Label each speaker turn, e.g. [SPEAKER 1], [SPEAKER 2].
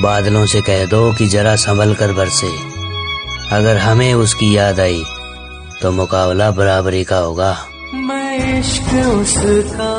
[SPEAKER 1] बादलों से कह दो कि जरा संभल कर बरसे। अगर हमें उसकी याद आई तो मुकाबला बराबरी का होगा।
[SPEAKER 2] मैं इश्क उसका